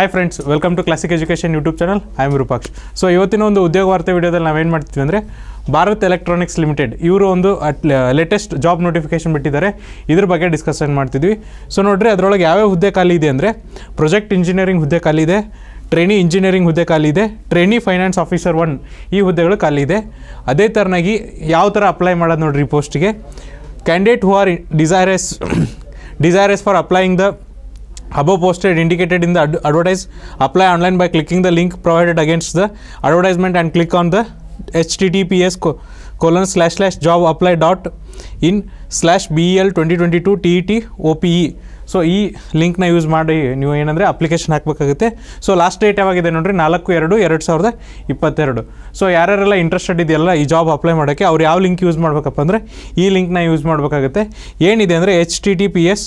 Hi friends welcome to classic education YouTube channel I am Rupaksh so ಇವತ್ತಿನ ಒಂದು ಉದ್ಯೋಗ ವಾರ್ತೆ ವಿಡಿಯೋದಲ್ಲಿ ನಾವೇನು ಮಾಡ್ತೀವಿ ಅಂದರೆ, ಭಾರತ್ ಎಲೆಕ್ಟ್ರಾನಿಕ್ಸ್ ಲಿಮಿಟೆಡ್ ಇವರು ಒಂದು ಲೇಟೆಸ್ಟ್ ಜಾಬ್ ನೋಟಿಫಿಕೇಶನ್ ಬಿಟ್ಟಿದ್ದಾರೆ. ಇದ್ರ ಬಗ್ಗೆ ಡಿಸ್ಕಷನ್ ಮಾಡ್ತಿದ್ವಿ. ಸೊ ನೋಡಿರಿ, ಅದರೊಳಗೆ ಯಾವ್ಯಾವ ಹುದ್ದೆ ಖಾಲಿ ಇದೆ ಅಂದರೆ ಪ್ರೊಜೆಕ್ಟ್ ಇಂಜಿನಿಯರಿಂಗ್ ಹುದ್ದೆ ಖಾಲಿ ಇದೆ ಟ್ರೈನಿ ಇಂಜಿನಿಯರಿಂಗ್ ಹುದ್ದೆ ಖಾಲಿ ಇದೆ ಟ್ರೈನಿ ಫೈನಾನ್ಸ್ ಆಫೀಸರ್ ಒನ್ ಈ ಹುದ್ದೆಗಳು ಖಾಲಿ ಇದೆ. ಅದೇ ಥರನಾಗಿ ಯಾವ ಥರ ಅಪ್ಲೈ ಮಾಡೋದು ನೋಡಿರಿ ಪೋಸ್ಟ್ಗೆ candidate who are desirous desirous for applying the above posted indicated in the ad- advertise apply online by clicking the link provided against the advertisement and click on the https co- colon slash slash job apply dot in slash bel 2022 tet ope so ಈ ಲಿಂಕ್ನ use ಮಾಡಿ ನೀವು ಏನಂದರೆ application ಹಾಕಬೇಕಾಗುತ್ತೆ so last date ಯಾವಾಗಿದೆ ನೋಡಿರಿ ನಾಲ್ಕು ಎರಡು ಎರಡು ಸಾವಿರದ ಇಪ್ಪತ್ತೆರಡು ಸೊ ಯಾರ್ಯಾರೆಲ್ಲ ಇಂಟ್ರೆಸ್ಟೆಡ್ ಇದೆಯಲ್ಲ ಈ ಜಾಬ್ ಅಪ್ಲೈ ಮಾಡೋಕ್ಕೆ ಅವ್ರು ಯಾವ ಲಿಂಕ್ ಯೂಸ್ ಮಾಡಬೇಕಪ್ಪ ಅಂದರೆ ಈ ಲಿಂಕ್ನ ಯೂಸ್ ಮಾಡಬೇಕಾಗುತ್ತೆ ಏನಿದೆ ಅಂದರೆ H T T P S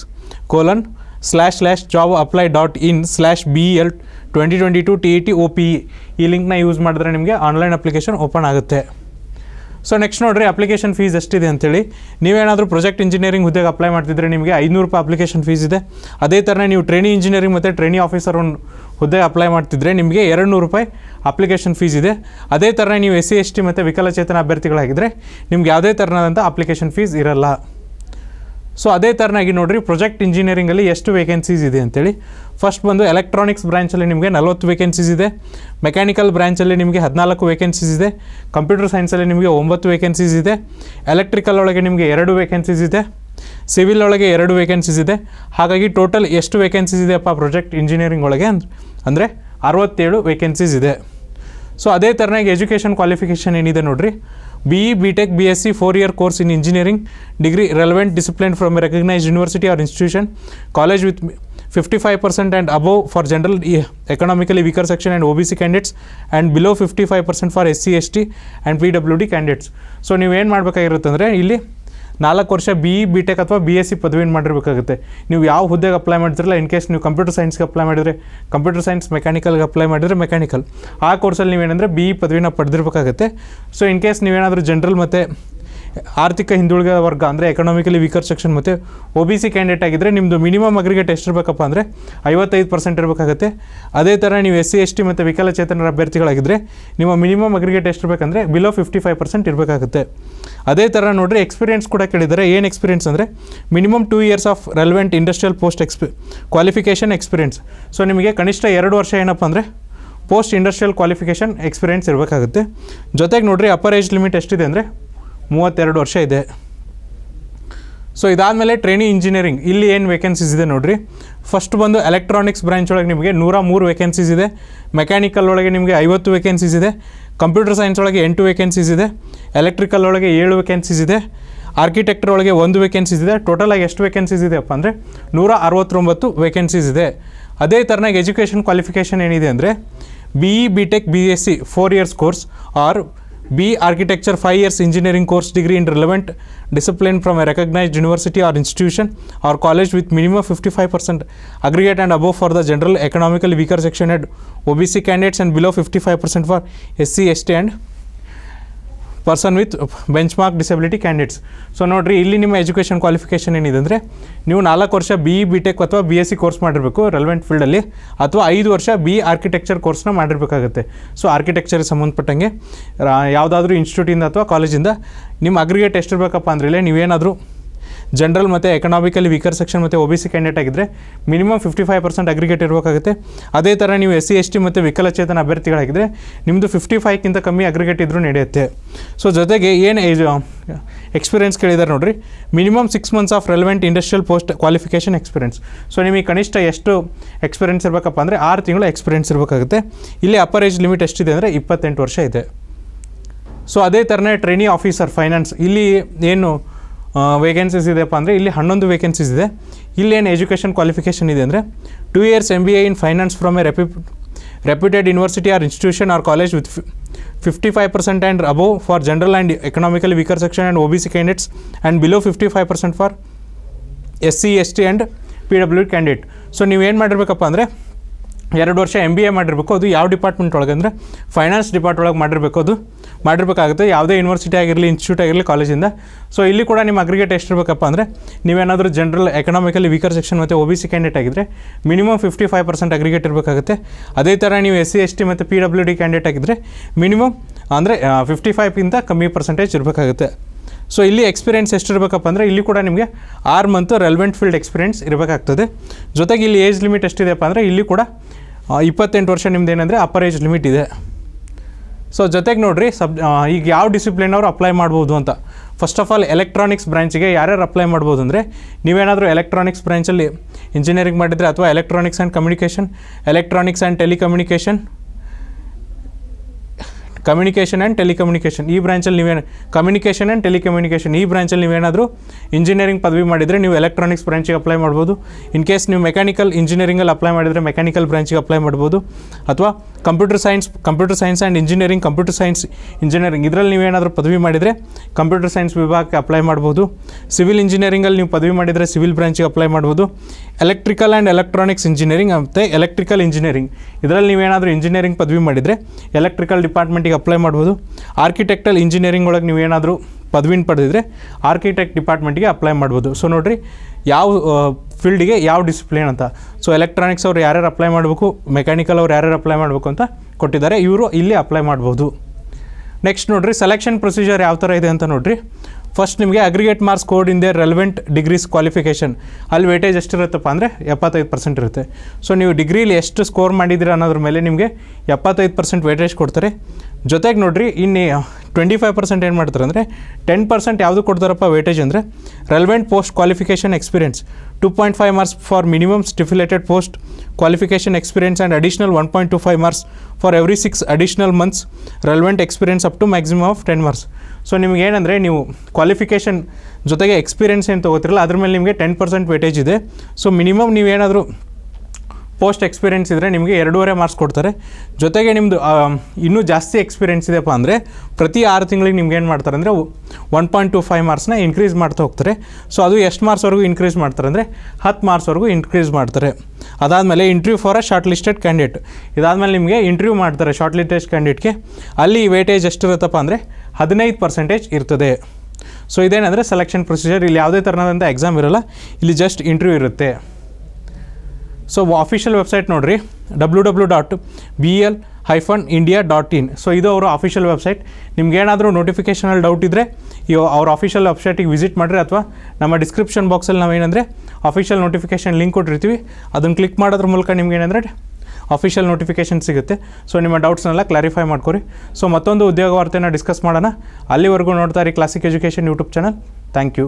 colon slash slash job apply dot in slash B L twenty twenty two T E T O P ಈ ಲಿಂಕ್ನ ಯೂಸ್ ಮಾಡಿದ್ರೆ ನಿಮಗೆ ಆನ್ಲೈನ್ ಅಪ್ಲಿಕೇಶನ್ ಓಪನ್ ಆಗುತ್ತೆ. ಸೊ ನೆಕ್ಸ್ಟ್ ನೋಡಿರಿ ಅಪ್ಲಿಕೇಶನ್ ಫೀಸ್ ಎಷ್ಟಿದೆ ಅಂತೇಳಿ. ನೀವೇನಾದರೂ project engineering ಹುದ್ದೆಗೆ ಅಪ್ಲೈ ಮಾಡ್ತಿದ್ರೆ ನಿಮಗೆ ಐನೂರು ರೂಪಾಯಿ ಅಪ್ಲಿಕೇಶನ್ ಫೀಸ್ ಇದೆ. ಅದೇ ಥರ ನೀವು ಟ್ರೈನಿ ಇಂಜಿನಿಯರಿಂಗ್ ಮತ್ತು ಟ್ರೈನಿ ಆಫೀಸರ್ ಒಂದು ಹುದ್ದೆಗೆ ಅಪ್ಲೈ ಮಾಡ್ತಿದ್ರೆ ನಿಮಗೆ ಎರಡು ನೂರು ರೂಪಾಯಿ ಅಪ್ಲಿಕೇಶನ್ ಫೀಸ್ ಇದೆ. ಅದೇ ಥರ ನೀವು ಎಸ್ ಸಿ ಎಸ್ ಟಿ ಮತ್ತು ವಿಕಲಚೇತನ ಅಭ್ಯರ್ಥಿಗಳಾಗಿದ್ದರೆ ನಿಮ್ಗೆ ಯಾವುದೇ ಥರನಾದಂಥ ಅಪ್ಲಿಕೇಶನ್ ಫೀಸ್ ಇರಲ್ಲ. ಸೊ ಅದೇ ಥರನಾಗಿ ನೋಡಿರಿ ಪ್ರೊಜೆಕ್ಟ್ ಇಂಜಿನಿಯರಿಂಗಲ್ಲಿ ಎಷ್ಟು ವೇಕೆನ್ಸೀಸ್ ಇದೆ ಅಂತೇಳಿ. ಫಸ್ಟ್ ಬಂದು ಎಲೆಕ್ಟ್ರಾನಿಕ್ಸ್ ಬ್ರ್ಯಾಂಚಲ್ಲಿ ನಿಮಗೆ ನಲವತ್ತು ವೇಕೆನ್ಸೀಸ್ ಇದೆ. ಮೆಕ್ಯಾನಿಕಲ್ ಬ್ರಾಂಚಲ್ಲಿ ನಿಮಗೆ ಹದಿನಾಲ್ಕು ವೇಕೆನ್ಸೀಸ್ ಇದೆ. ಕಂಪ್ಯೂಟರ್ ಸೈನ್ಸಲ್ಲಿ ನಿಮಗೆ ಒಂಬತ್ತು ವೇಕೆನ್ಸೀಸ್ ಇದೆ. ಎಲೆಕ್ಟ್ರಿಕಲ್ ಒಳಗೆ ನಿಮಗೆ ಎರಡು ವೇಕೆನ್ಸೀಸ್ ಇದೆ. ಸಿವಿಲ್ ಒಳಗೆ ಎರಡು ವೇಕೆನ್ಸೀಸ್ ಇದೆ. ಹಾಗಾಗಿ ಟೋಟಲ್ ಎಷ್ಟು ವೇಕೆನ್ಸೀಸ್ ಇದೆಯಪ್ಪ ಪ್ರೊಜೆಕ್ಟ್ ಇಂಜಿನಿಯರಿಂಗ್ ಒಳಗೆ ಅಂದ್ರೆ ಅಂದರೆ ಅರವತ್ತೇಳು ವೇಕೆನ್ಸೀಸ್ ಇದೆ. ಸೊ ಅದೇ ಥರನಾಗಿ ಎಜುಕೇಷನ್ ಕ್ವಾಲಿಫಿಕೇಷನ್ ಏನಿದೆ ನೋಡ್ರಿ. B E B tech B S C four year course in engineering degree relevant discipline from recognised university or institution college with fifty five percent and above for general economically weaker section and O B C candidates and below fifty five percent for S C S T and P W D candidates so ನೀವೇನು ಮಾಡಬೇಕಾಗಿರುತ್ತೆ ಅಂದರೆ ಇಲ್ಲಿ ನಾಲ್ಕು ವರ್ಷ B E B tech ಅಥವಾ B S C ಪದವಿಯನ್ನು ಮಾಡಿರಬೇಕಾಗುತ್ತೆ. ನೀವು ಯಾವ ಹುದ್ದೆಗೆ ಅಪ್ಲೈ ಮಾಡಿದ್ರಲ್ಲ ಇನ್ ಕೇಸ್ ನೀವು ಕಂಪ್ಯೂಟರ್ ಸೈನ್ಸ್ಗೆ ಅಪ್ಲೈ ಮಾಡಿದರೆ ಕಂಪ್ಯೂಟರ್ ಸೈನ್ಸ್ ಮೆಕ್ಯಾನಿಕಲ್ಗೆ ಅಪ್ಲೈ ಮಾಡಿದರೆ ಮೆಕ್ಯಾನಿಕಲ್ ಆ ಕೋರ್ಸಲ್ಲಿ ನೀವೇನಂದರೆ ಬಿ ಇ ಪದವಿನ ಪಡೆದಿರಬೇಕಾಗುತ್ತೆ. ಸೊ ಇನ್ ಕೇಸ್ ನೀವೇನಾದರೂ ಜನರಲ್ ಮತ್ತು ಆರ್ಥಿಕ ಹಿಂದುಳಿದ ವರ್ಗ ಅಂದರೆ ಎಕನಾಮಿಕಲಿ ವೀಕರ್ ಸೆಕ್ಷನ್ ಮತ್ತು ಒ ಬಿ ಸಿ ಕ್ಯಾಂಡಿಡೇಟ್ ಆಗಿದ್ದರೆ ನಿಮ್ಮದು ಮಿನಿಮಮ್ ಅಗ್ರಿಗೇಟ್ ಎಷ್ಟಿರಬೇಕಪ್ಪ ಅಂದರೆ ಐವತ್ತೈದು ಪರ್ಸೆಂಟ್ ಇರಬೇಕಾಗುತ್ತೆ. ಅದೇ ಥರ ನೀವು ಎಸ್ ಸಿ ಎಸ್ ಟಿ ಮತ್ತು ವಿಕಲಚೇತನರ ಅಭ್ಯರ್ಥಿಗಳಾಗಿದ್ದರೆ ನಿಮ್ಮ ಮಿನಿಮಮ್ ಅಗ್ರಿಗೇಟ್ ಎಷ್ಟಿರಬೇಕಂದ್ರೆ ಬಿಲೋ ಫಿಫ್ಟಿ ಫೈವ್ ಪರ್ಸೆಂಟ್ ಇರಬೇಕಾಗುತ್ತೆ. ಅದೇ ಥರ ನೋಡಿರಿ ಎಕ್ಸ್ಪೀರಿಯನ್ಸ್ ಕೂಡ ಕೇಳಿದ್ದಾರೆ ಏನು ಎಕ್ಸ್ಪೀರಿಯನ್ಸ್ ಅಂದರೆ minimum two years of relevant industrial post exp qualification experience so ನಿಮಗೆ ಕನಿಷ್ಠ ಎರಡು ವರ್ಷ ಏನಪ್ಪ ಅಂದರೆ ಪೋಸ್ಟ್ ಇಂಡಸ್ಟ್ರಿಯಲ್ ಕ್ವಾಲಿಫಿಕೇಷನ್ ಎಕ್ಸ್ಪೀರಿಯನ್ಸ್ ಇರಬೇಕಾಗುತ್ತೆ. ಜೊತೆಗೆ ನೋಡಿರಿ ಅಪ್ಪರ್ ಏಜ್ ಲಿಮಿಟ್ ಎಷ್ಟಿದೆ ಅಂದರೆ ಮೂವತ್ತೆರಡು ವರ್ಷ ಇದೆ. ಸೊ ಇದಾದಮೇಲೆ ಟ್ರೈನಿ ಇಂಜಿನಿಯರಿಂಗ್ ಇಲ್ಲಿ ಏನು ವೇಕೆನ್ಸೀಸ್ ಇದೆ ನೋಡಿರಿ. ಫಸ್ಟ್ ಬಂದು ಎಲೆಕ್ಟ್ರಾನಿಕ್ಸ್ ಬ್ರಾಂಚ್ ಒಳಗೆ ನಿಮಗೆ ನೂರ ಮೂರು ವೇಕೆನ್ಸೀಸ್ ಇದೆ. ಮೆಕ್ಯಾನಿಕಲ್ ಒಳಗೆ ನಿಮಗೆ ಐವತ್ತು ವೇಕೆನ್ಸೀಸ್ ಇದೆ. ಕಂಪ್ಯೂಟರ್ ಸೈನ್ಸ್ ಒಳಗೆ ಎಂಟು ವೇಕೆನ್ಸೀಸ್ ಇದೆ. ಎಲೆಕ್ಟ್ರಿಕಲ್ ಒಳಗೆ ಏಳು ವೇಕೆನ್ಸೀಸ್ ಇದೆ. ಆರ್ಕಿಟೆಕ್ಟರ್ ಒಳಗೆ ಒಂದು ವೇಕೆನ್ಸೀಸ್ ಇದೆ. ಟೋಟಲಾಗಿ ಎಷ್ಟು ವೇಕೆನ್ಸೀಸ್ ಇದೆಯಪ್ಪ ಅಂದರೆ ನೂರ ಅರವತ್ತೊಂಬತ್ತು ವೇಕೆನ್ಸೀಸ್ ಇದೆ. ಅದೇ ಥರನಾಗಿ ಎಜುಕೇಷನ್ ಕ್ವಾಲಿಫಿಕೇಷನ್ ಏನಿದೆ ಅಂದರೆ B E B tech B S C four years course or B. Architecture 5 years engineering course degree in relevant discipline from a recognized university or institution or college with minimum 55% aggregate and above for the general economically weaker section at OBC candidates and below 55% for SC, ST and person with benchmark disability candidates so ನೋಡಿರಿ, ಇಲ್ಲಿ ನಿಮ್ಮ education qualification ಏನಿದೆ ಅಂದರೆ, ನೀವು ನಾಲ್ಕು ವರ್ಷ B B tech ಅಥವಾ B S C course ಮಾಡಿರಬೇಕು ರೆಲೆವೆಂಟ್ ಫೀಲ್ಡಲ್ಲಿ ಅಥವಾ ಐದು ವರ್ಷ ಬಿ ಆರ್ಕಿಟೆಕ್ಚರ್ ಕೋರ್ಸ್ನ ಮಾಡಿರಬೇಕಾಗುತ್ತೆ. ಸೊ ಆರ್ಕಿಟೆಕ್ಚರ್ಗೆ ಸಂಬಂಧಪಟ್ಟಂಗೆ ಯಾವುದಾದ್ರೂ ಇನ್ಸ್ಟಿಟ್ಯೂಟಿಂದ ಅಥವಾ ಕಾಲೇಜಿಂದ ನಿಮ್ಮ ಅಗ್ರಿಗೇಟ್ ಎಷ್ಟಿರಬೇಕಪ್ಪ ಅಂದ್ರೆ, ಇಲ್ಲೇ ನೀವೇನಾದರೂ ಜನರಲ್ ಮತ್ತು ಎಕನಾಮಿಕಲಿ ವೀಕರ್ ಸೆಕ್ಷನ್ ಮತ್ತು ಒ ಬಿ ಸಿ ಕ್ಯಾಂಡಿಡೇಟ್ ಆಗಿದ್ದರೆ minimum fifty five percent aggregate ಇರಬೇಕಾಗುತ್ತೆ. ಅದೇ ಥರ ನೀವು ಎಸ್ ಸಿ ಎಸ್ ಟಿ ಮತ್ತು ವಿಕಲಚೇತನ ಅಭ್ಯರ್ಥಿಗಳಾಗಿದ್ದರೆ ನಿಮ್ಮದು ಫಿಫ್ಟಿ ಫೈವ್ಗಿಂತ ಕಮ್ಮಿ ಅಗ್ರಿಗೇಟ್ ಇದ್ದರೂ ನಡೆಯುತ್ತೆ. ಸೊ ಜೊತೆಗೆ ಏನು ಏಜ್ ಎಕ್ಸ್ಪೀರಿಯನ್ಸ್ ಕೇಳಿದ್ದಾರೆ ನೋಡಿರಿ. Minimum six months of relevant industrial post qualification experience so ನಿಮಗೆ ಕನಿಷ್ಠ ಎಷ್ಟು ಎಕ್ಸ್ಪೀರಿಯನ್ಸ್ ಇರಬೇಕಪ್ಪ ಅಂದರೆ ಆರು ತಿಂಗಳು ಎಕ್ಸ್ಪೀರಿಯನ್ಸ್ ಇರಬೇಕಾಗುತ್ತೆ. ಇಲ್ಲಿ ಅಪ್ಪರ್ ಏಜ್ ಲಿಮಿಟ್ ಎಷ್ಟಿದೆ ಅಂದರೆ ಇಪ್ಪತ್ತೆಂಟು ವರ್ಷ ಇದೆ. ಸೊ ಅದೇ ಥರನೇ ಟ್ರೈನಿ ಆಫೀಸರ್ ಫೈನಾನ್ಸ್ ಇಲ್ಲಿ ಏನು ವೇಕೆನ್ಸೀಸ್ ಇದೆಯಪ್ಪ ಅಂದರೆ ಇಲ್ಲಿ ಹನ್ನೊಂದು ವೇಕೆನ್ಸೀಸ್ ಇದೆ. ಇಲ್ಲಿ ಏನು ಎಜುಕೇಷನ್ ಕ್ವಾಲಿಫಿಕೇಷನ್ ಇದೆ ಅಂದರೆ two years M B A in finance from a repu reputed university or institution or college with fifty five percent and above for general and economically weaker section and O B C candidates and below fifty five percent for S C S T and P W candidate so ನೀವೇನು ಮಾಡಿರ್ಬೇಕಪ್ಪ ಅಂದರೆ ಎರಡು ವರ್ಷ M B A ಮಾಡಿರಬೇಕು. ಅದು ಯಾವ department ಒಳಗೆ ಅಂದರೆ ಫೈನಾನ್ಸ್ ಡಿಪಾರ್ಟ್ ಒಳಗೆ ಮಾಡಿರಬೇಕು. ಅದು ಮಾಡಿರ್ಬೇಕಾಗುತ್ತೆ. ಯಾವುದೇ ಯೂನಿವರ್ಸಿಟಿ ಆಗಿರಲಿ ಇನ್ಸ್ಟಿಟ್ಯೂಟ್ ಆಗಿರಲಿ ಕಾಲೇಜಿಂದ ಸೊ ಇಲ್ಲಿ ಕೂಡ ನಿಮ್ಮ ಅಗ್ರಿಗೇಟ್ ಎಷ್ಟಿರಬೇಕಪ್ಪ ಅಂದರೆ ನೀವೇನಾದರೂ ಜನರಲ್ ಎಕನಾಮಿಕಲಿ ವೀಕರ್ ಸೆಕ್ಷನ್ ಮತ್ತು ಒ ಬಿ ಸಿ ಕ್ಯಾಂಡಿಡೇಟ್ ಆಗಿದ್ದರೆ minimum fifty five percent aggregate ಇರಬೇಕಾಗುತ್ತೆ. ಅದೇ ಥರ ನೀವು ಎಸ್ ಸಿ ಎಸ್ ಟಿ ಮತ್ತು ಪಿ ಡಬ್ಲ್ಯೂ ಡಿ ಕ್ಯಾಂಡಿಡೇಟ್ ಆಗಿದ್ದರೆ ಮಿನಿಮಮ್ ಅಂದರೆ ಫಿಫ್ಟಿ ಫೈವ್ಗಿಂತ ಕಮ್ಮಿ ಪರ್ಸೆಂಟೇಜ್ ಇರಬೇಕಾಗುತ್ತೆ. ಸೊ ಇಲ್ಲಿ ಎಕ್ಸ್ಪೀರಿಯೆನ್ಸ್ ಎಷ್ಟಿರಬೇಕಪ್ಪ ಅಂದರೆ, ಇಲ್ಲಿ ಕೂಡ ನಿಮಗೆ ಆರು ಮಂತು ರೆಲ್ವೆಂಟ್ ಫೀಲ್ಡ್ ಎಕ್ಸ್ಪೀರಿಯೆನ್ಸ್ ಇರಬೇಕಾಗ್ತದೆ. ಜೊತೆಗೆ ಇಲ್ಲಿ ಏಜ್ ಲಿಮಿಟ್ ಎಷ್ಟಿದೆಪ್ಪ ಅಂದರೆ, ಇಲ್ಲಿ ಕೂಡ ಇಪ್ಪತ್ತೆಂಟು ವರ್ಷ ನಿಮ್ದು ಏನಂದರೆ ಅಪ್ಪರ್ ಏಜ್ ಲಿಮಿಟ್ ಇದೆ. ಸೊ ಜೊತೆಗೆ ನೋಡಿರಿ, ಸಬ್ ಈಗ ಯಾವ ಡಿಸಿಪ್ಲಿನ್ ಅವರು ಅಪ್ಲೈ ಮಾಡ್ಬೋದು ಅಂತ. ಫಸ್ಟ್ ಆಫ್ ಆಲ್ ಎಲೆಕ್ಟ್ರಾನಿಕ್ಸ್ ಬ್ರಾಂಚಿಗೆ ಯಾರ್ಯಾರು ಅಪ್ಲೈ ಮಾಡ್ಬೋದು ಅಂದರೆ, ನೀವೇನಾದರೂ ಎಲೆಕ್ಟ್ರಾನಿಕ್ಸ್ ಬ್ರ್ಯಾಂಚಲ್ಲಿ ಇಂಜಿನಿಯರಿಂಗ್ ಮಾಡಿದರೆ ಅಥವಾ electronics and communication electronics and telecommunication communication and telecommunication ಈ ಬ್ರಾಂಚಲ್ಲಿ ನೀವೇನು ಕಮ್ಯುನಿಕೇಷನ್ ಆ್ಯಂಡ್ ಟೆಲಿಕಮ್ಯುನಿಕೇಷನ್ ಈ ಬ್ರಾಂಚಲ್ಲಿ ನೀವೇನಾದರೂ ಇಂಜಿನಿಯರಿಂಗ್ ಪದವಿ ಮಾಡಿದರೆ ನೀವು ಎಲೆಕ್ಟ್ರಾನಿಕ್ಸ್ ಬ್ರಾಂಚಿಗೆ ಅಪ್ಲೈ ಮಾಡ್ಬೋದು. ಇನ್ ಕೇಸ್ ನೀವು ಮೆಕ್ಯಾನಿಕಲ್ ಇಂಜಿನಿಯರಿಂಗಲ್ಲಿ ಅಪ್ಲೈ ಮಾಡಿದರೆ ಮೆಕ್ಯಾನಿಕಲ್ ಬ್ರಾಂಚಿಗೆ ಅಪ್ಲೈ ಮಾಡ್ಬೋದು. ಅಥವಾ computer science computer science and engineering computer science engineering ಇದರಲ್ಲಿ ನೀವೇನಾದರೂ ಪದವಿ ಮಾಡಿದರೆ ಕಂಪ್ಯೂಟರ್ ಸೈನ್ಸ್ ವಿಭಾಗಕ್ಕೆ ಅಪ್ಲೈ ಮಾಡ್ಬೋದು. ಸಿವಿಲ್ ಇಂಜಿನಿಯರಿಂಗಲ್ಲಿ ನೀವು ಪದವಿ ಮಾಡಿದರೆ ಸಿವಿಲ್ ಬ್ರಾಂಚಿಗೆ ಅಪ್ಲೈ ಮಾಡ್ಬೋದು. ಎಲೆಕ್ಟ್ರಿಕಲ್ ಆ್ಯಂಡ್ ಎಲೆಕ್ಟ್ರಾನಿಕ್ಸ್ ಇಂಜಿನಿಯರಿಂಗ್ ಮತ್ತು ಎಲೆಕ್ಟ್ರಿಕಲ್ ಇಂಜಿನಿಯರಿಂಗ್ ಇದರಲ್ಲಿ ನೀವೇನಾದರೂ ಇಂಜಿನಿಯರಿಂಗ್ ಪದವಿ ಮಾಡಿದರೆ ಎಲೆಕ್ಟ್ರಿಕಲ್ ಡಿಪಾರ್ಟ್ಮೆಂಟಿಗೆ ಅಪ್ಲೈ ಮಾಡ್ಬೋದು. ಆರ್ಕಿಟೆಕ್ಟಲ್ ಇಂಜಿನಿಯರಿಂಗ್ ಒಳಗೆ ನೀವು ಏನಾದರೂ ಪದವಿನ ಪಡೆದಿದ್ರೆ ಆರ್ಕಿಟೆಕ್ಟ್ ಡಿಪಾರ್ಟ್ಮೆಂಟ್ಗೆ ಅಪ್ಲೈ ಮಾಡ್ಬೋದು. ಸೊ ನೋಡಿರಿ, ಯಾವ ಫೀಲ್ಡಿಗೆ ಯಾವ ಡಿಸಿಪ್ಲಿನ್ ಅಂತ. ಸೊ ಎಲೆಕ್ಟ್ರಾನಿಕ್ಸ್ ಅವ್ರು ಯಾರ್ಯಾರು ಅಪ್ಲೈ ಮಾಡಬೇಕು ಮೆಕ್ಯಾನಿಕಲ್ ಅವ್ರು ಯಾರ್ಯಾರು ಅಪ್ಲೈ ಮಾಡಬೇಕು ಅಂತ ಕೊಟ್ಟಿದ್ದಾರೆ. ಇವರು ಇಲ್ಲಿ ಅಪ್ಲೈ ಮಾಡ್ಬೋದು. ನೆಕ್ಸ್ಟ್ ನೋಡಿರಿ ಸೆಲೆಕ್ಷನ್ ಪ್ರೊಸೀಜರ್ ಯಾವ ಥರ ಇದೆ ಅಂತ ನೋಡ್ರಿ. ಫಸ್ಟ್ ನಿಮಗೆ aggregate marks scored in the relevant degrees qualification ಅಲ್ಲಿ ವೇಟೇಜ್ ಎಷ್ಟಿರುತ್ತಪ್ಪ ಅಂದರೆ ಎಪ್ಪತ್ತೈದು ಪರ್ಸೆಂಟ್ ಇರುತ್ತೆ. ಸೊ ನೀವು ಡಿಗ್ರೀಲಿ ಎಷ್ಟು ಸ್ಕೋರ್ ಮಾಡಿದ್ದೀರ ಅನ್ನೋದ್ರ ಮೇಲೆ ನಿಮಗೆ ಎಪ್ಪತ್ತೈದು ಪರ್ಸೆಂಟ್ ವೇಟೇಜ್ ಕೊಡ್ತಾರೆ. ಜೊತೆಗೆ ನೋಡಿರಿ, ಇನ್ನು ಟ್ವೆಂಟಿ ಫೈವ್ ಪರ್ಸೆಂಟ್ ಏನು ಮಾಡ್ತಾರೆ ಅಂದರೆ ಟೆನ್ ಪರ್ಸೆಂಟ್ ಯಾವುದು ಕೊಡ್ತಾರಪ್ಪ ವೇಟೇಜ್ ಅಂದರೆ relevant post qualification experience two point five marks for minimum stipulated post qualification experience and additional one point two five marks for every six additional months relevant experience up to maximum of ten marks so ನಿಮ್ಗೆ ಏನಂದರೆ ನೀವು qualification ಜೊತೆಗೆ experience ಏನು ತೊಗೋತಿರಲ್ಲ, ಅದ್ರ ಮೇಲೆ ನಿಮಗೆ ten percent weightage ಇದೆ. So minimum ನೀವೇನಾದರೂ ಪೋಸ್ಟ್ ಎಕ್ಸ್ಪೀರಿಯೆನ್ಸ್ ಇದ್ದರೆ ನಿಮಗೆ ಎರಡೂವರೆ ಮಾರ್ಕ್ಸ್ ಕೊಡ್ತಾರೆ. ಜೊತೆಗೆ ನಿಮ್ಮದು ಇನ್ನೂ ಜಾಸ್ತಿ ಎಕ್ಸ್ಪೀರಿಯನ್ಸ್ ಇದೆಯಪ್ಪ ಅಂದರೆ ಪ್ರತಿ ಆರು ತಿಂಗಳಿಗೆ ನಿಮ್ಗೆ ಏನು ಮಾಡ್ತಾರೆ ಅಂದರೆ ಒನ್ ಪಾಯಿಂಟ್ ಟು ಫೈವ್ ಮಾರ್ಕ್ಸ್ನ ಇನ್ಕ್ರೀಸ್ ಮಾಡ್ತಾ ಹೋಗ್ತಾರೆ. ಸೊ ಅದು ಎಷ್ಟು ಮಾರ್ಕ್ಸ್ವರೆಗೂ ಇನ್ಕ್ರೀಸ್ ಮಾಡ್ತಾರೆ ಅಂದರೆ ಹತ್ತು ಮಾರ್ಕ್ಸ್ವರೆಗೂ ಇನ್ಕ್ರೀಸ್ ಮಾಡ್ತಾರೆ. ಅದಾದಮೇಲೆ interview for a shortlisted candidate ಇದಾದಮೇಲೆ ನಿಮಗೆ ಇಂಟರ್ವ್ಯೂ ಮಾಡ್ತಾರೆ ಶಾರ್ಟ್ ಲಿಸ್ಟೆಡ್ ಕ್ಯಾಂಡಿಡೇಟ್ಗೆ ಅಲ್ಲಿ ವೇಟೇಜ್ ಎಷ್ಟಿರುತ್ತಪ್ಪ ಅಂದರೆ ಹದಿನೈದು ಪರ್ಸೆಂಟೇಜ್ ಇರ್ತದೆ. ಸೊ ಇದೇನೆಂದರೆ ಸೆಲೆಕ್ಷನ್ ಪ್ರೊಸೀಜರ್ ಇಲ್ಲಿ ಯಾವುದೇ ಥರನಾದಂಥ ಎಕ್ಸಾಮ್ ಇರಲ್ಲ. ಇಲ್ಲಿ ಜಸ್ಟ್ ಇಂಟರ್ವ್ಯೂ ಇರುತ್ತೆ. ಸೊ ಆಫಿಷಿಯಲ್ ವೆಬ್ಸೈಟ್ ನೋಡಿರಿ. W W dot B L hyphen India dot in so ಇದು ಅವರು ಆಫಿಷಿಯಲ್ ವೆಬ್ಸೈಟ್ ನಿಮ್ಗೇನಾದರೂ ನೋಟಿಫಿಕೇಷನಲ್ಲಿ ಡೌಟ್ ಇದ್ದರೆ ಈ ಅವ್ರ ಆಫಿಷಿಯಲ್ ವೆಬ್ಸೈಟಿಗೆ ವಿಸಿಟ್ ಮಾಡಿರಿ ಅಥವಾ ನಮ್ಮ ಡಿಸ್ಕ್ರಿಪ್ಷನ್ ಬಾಕ್ಸಲ್ಲಿ ನಾವೇನಂದರೆ ಅಫಿಷಿಯಲ್ ನೋಟಿಫಿಕೇಷನ್ ಲಿಂಕ್ ಕೊಟ್ಟಿರ್ತೀವಿ. ಅದನ್ನು ಕ್ಲಿಕ್ ಮಾಡೋದ್ರ ಮೂಲಕ ನಿಮ್ಗೆ ಏನಂದರೆ ಅಫಿಷಿಯಲ್ ನೋಟಿಫಿಕೇಷನ್ ಸಿಗುತ್ತೆ. ಸೊ ನಿಮ್ಮ ಡೌಟ್ಸ್ನೆಲ್ಲ ಕ್ಲಾರಿಫೈ ಮಾಡ್ಕೊರಿ. ಸೊ ಮತ್ತೊಂದು ಉದ್ಯೋಗ ವಾರ್ತೆನ ಡಿಸ್ಕಸ್ ಮಾಡೋಣ. ಅಲ್ಲಿವರೆಗೂ ನೋಡ್ತಾ ಇರಿ classic education YouTube channel thank you